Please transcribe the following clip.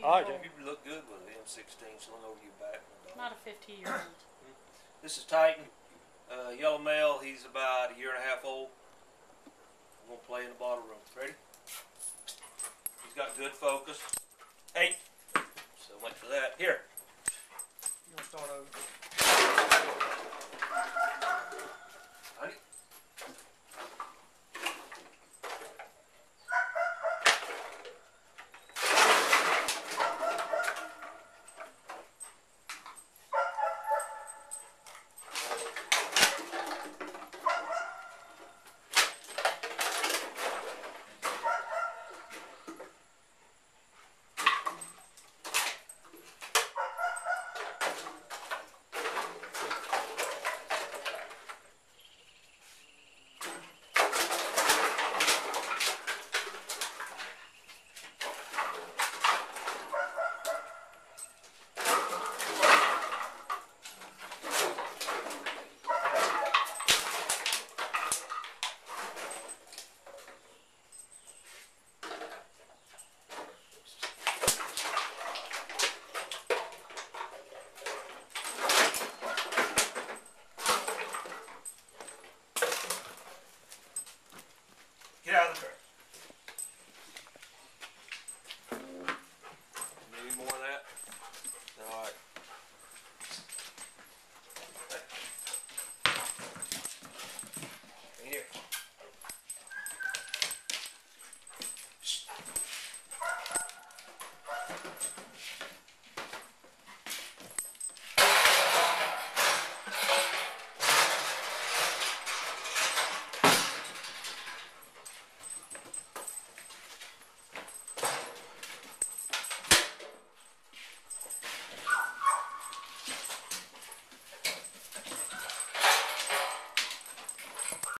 15 All right, Jay. You look good with an M16 slung over your back. Not a 15 year old. This is Titan, uh, yellow male. He's about a year and a half old. I'm gonna play in the bottle room. Ready? He's got good focus. Hey. So much for that. Here. You want to start over? Get out of the truck. Maybe more of that. All right. Right here. Shh.